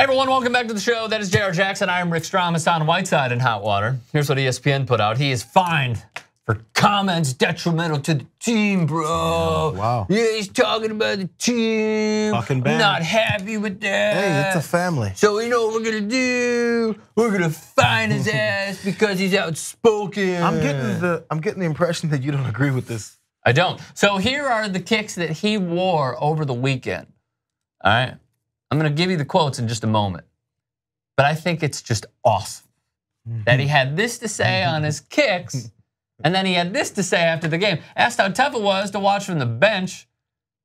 Hey everyone, welcome back to the show. That is Jayar Jackson. I am Rick Strom. Hassan Whiteside in hot water. Here's what ESPN put out. He is fined for comments detrimental to the team, bro. wow. Yeah, he's talking about the team. Talking bad. Not happy with that. Hey, it's a family. So you know what we're gonna do? We're gonna fine his ass because he's outspoken. I'm getting the I'm getting the impression that you don't agree with this. I don't. So here are the kicks that he wore over the weekend. All right. I'm going to give you the quotes in just a moment. But I think it's just awesome that he had this to say on his kicks, and then he had this to say after the game. Asked how tough it was to watch from the bench.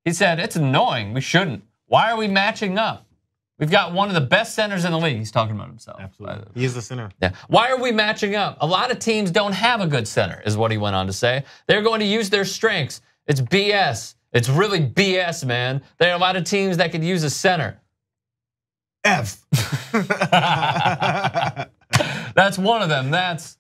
He said, It's annoying. We shouldn't. Why are we matching up? We've got one of the best centers in the league. He's talking about himself. Absolutely. He is the center. Yeah. Why are we matching up? A lot of teams don't have a good center, is what he went on to say. They're going to use their strengths. It's BS. It's really BS, man. There are a lot of teams that could use a center. F. That's one of them. That's,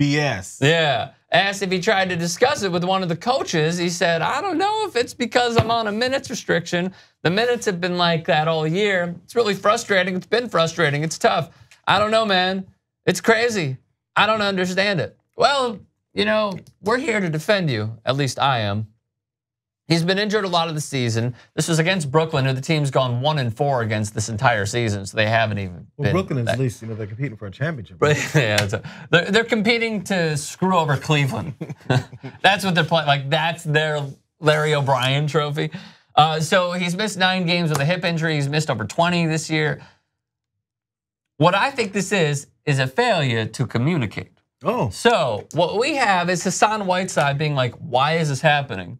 BS. yeah. Asked if he tried to discuss it with one of the coaches. He said, I don't know if it's because I'm on a minutes restriction. The minutes have been like that all year. It's really frustrating. It's been frustrating. It's tough. I don't know, man. It's crazy. I don't understand it. Well, you know, we're here to defend you. At least I am. He's been injured a lot of the season. This was against Brooklyn, who the team's gone one and four against this entire season, so they haven't even. Well, been Brooklyn is at least you know they're competing for a championship. Right, yeah, a- they're, they're competing to screw over Cleveland. that's what they're playing. Like that's their Larry O'Brien trophy. Uh, so he's missed nine games with a hip injury. He's missed over 20 this year. What I think this is is a failure to communicate. Oh, So what we have is Hassan Whiteside being like, "Why is this happening?"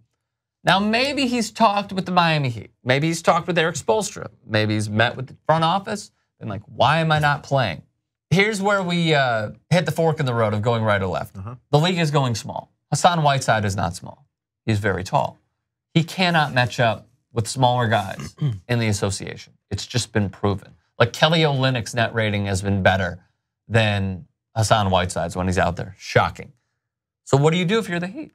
Now maybe he's talked with the Miami Heat. Maybe he's talked with Erik Spoelstra. Maybe he's met with the front office and like, "Why am I not playing?" Here's where we uh, hit the fork in the road of going right or left. Uh-huh. The league is going small. Hassan Whiteside is not small. He's very tall. He cannot match up with smaller guys in the association. It's just been proven. Like Kelly Olynyk's net rating has been better than Hassan Whiteside's when he's out there. Shocking. So what do you do if you're the Heat?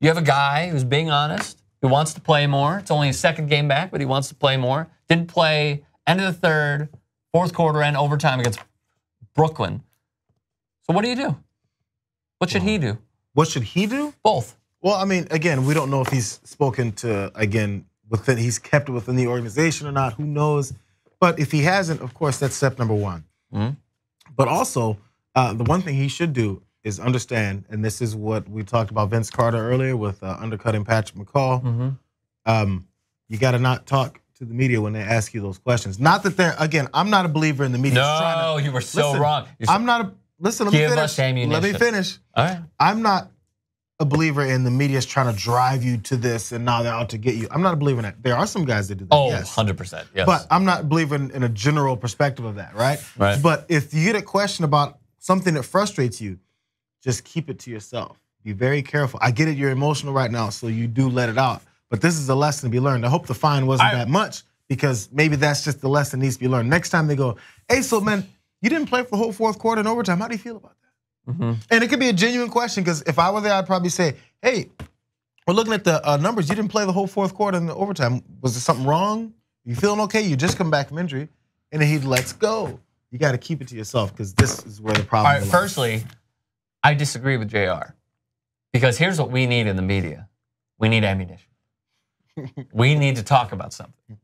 You have a guy who's being honest, who wants to play more. It's only his second game back, but he wants to play more. Didn't play end of the third, fourth quarter, and overtime against Brooklyn. So what do you do? What should he do? what should he do? Both. Well, I mean, again, we don't know if he's spoken to again within he's kept within the organization or not. Who knows? But if he hasn't, of course, that's step number one. Mhm. But also, uh, the one thing he should do is understand, and this is what we talked about Vince Carter earlier with uh, undercutting Patrick McCaw. Mm-hmm. Um, you got to not talk to the media when they ask you those questions. Not that they're again. I'm not a believer in the media. No, to- you were so Listen, wrong. So- I'm not a listen. Let me finish. us Let me finish. All right. I'm not a believer in the media's trying to drive you to this and now they're out to get you. I'm not a believer in that. There are some guys that do that. Oh, yes. 100%. Yes. But I'm not believing in a general perspective of that, right? Right. But if you get a question about something that frustrates you, just keep it to yourself. Be very careful. I get it, you're emotional right now, so you do let it out. But this is a lesson to be learned. I hope the fine wasn't I- that much because maybe that's just the lesson needs to be learned. Next time they go, hey, so man, you didn't play for the whole fourth quarter in overtime. How do you feel about that? Mhm. And it could be a genuine question because if I were there, I'd probably say, "Hey, we're looking at the uh, numbers. You didn't play the whole fourth quarter in the overtime. Was there something wrong? You feeling okay? You just come back from injury." And then he let's go. You got to keep it to yourself because this is where the All problem. right, belongs. firstly, I disagree with Jayar. Because here's what we need in the media we need ammunition. we need to talk about something.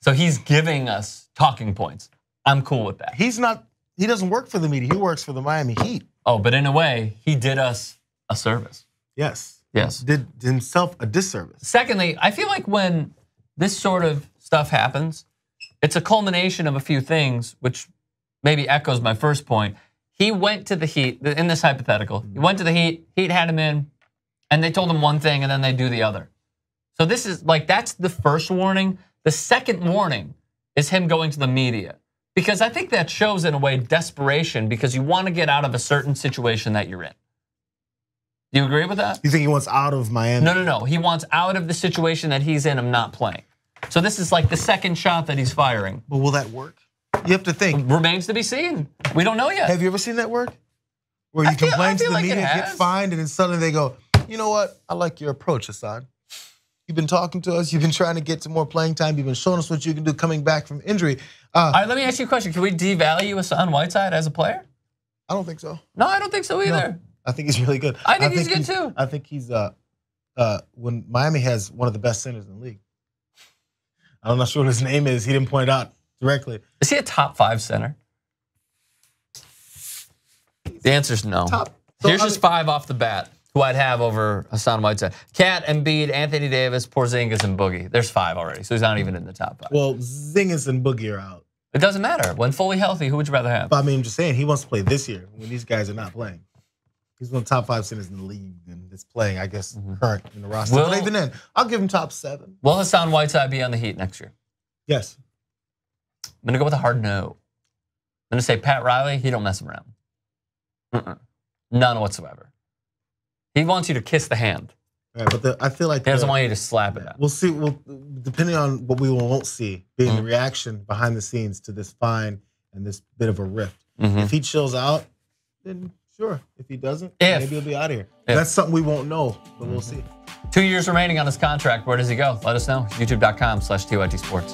So he's giving us talking points. I'm cool with that. he's not. He doesn't work for the media. He works for the Miami Heat. Oh, but in a way, he did us a service. Yes. Yes. Did himself a disservice. Secondly, I feel like when this sort of stuff happens, it's a culmination of a few things, which maybe echoes my first point. He went to the Heat, in this hypothetical, he went to the Heat, Heat had him in, and they told him one thing and then they do the other. So this is like, that's the first warning. The second warning is him going to the media. Because I think that shows, in a way, desperation because you want to get out of a certain situation that you're in. Do you agree with that? You think he wants out of Miami? No, no, no. He wants out of the situation that he's in I'm not playing. So this is like the second shot that he's firing. But will that work? You have to think. Remains to be seen. We don't know yet. Have you ever seen that work? Where you I complain I to the like media, get fined, and then suddenly they go, you know what? I like your approach, Hassan. You've been talking to us. You've been trying to get some more playing time. You've been showing us what you can do coming back from injury. All right, let me ask you a question. Can we devalue Hassan Whiteside as a player? I don't think so. No, I don't think so either. I think he's really good. I think he's good too. I think he's uh uh when Miami has one of the best centers in the league. I'm not sure what his name is. He didn't point it out directly. Is he a top five center? The answer is no. Top. So, Here's I just five off the bat who I'd have over Hassan Whiteside. KAT, Embiid, Anthony Davis, Porzingis, and Boogie. There's five already, so he's not even in the top five. Well, Zingas and Boogie are out. it doesn't matter. When fully healthy, who would you rather have? But I mean, I'm just saying he wants to play this year when these guys are not playing. He's one of the top five centers in the league and it's playing, I guess, mm-hmm. current in the roster. Will- but even then, I'll give him top seven. Will Hassan Whiteside be on the Heat next year? Yes. I'm gonna go with a hard no. I'm gonna say Pat Riley. He don't mess around. Mm-mm. None whatsoever. He wants you to kiss the hand. Right, but the, I feel like He doesn't the- want you to slap it out. We'll see. We'll depending on what we won't see, being the Mhm. reaction behind the scenes to this fine and this bit of a rift. Mhm. If he chills out, then sure. If he doesn't, If. maybe he'll be out of here. If. That's something we won't know, but we'll see. Two years remaining on his contract. Where does he go? Let us know. YouTube.com slash TYT Sports.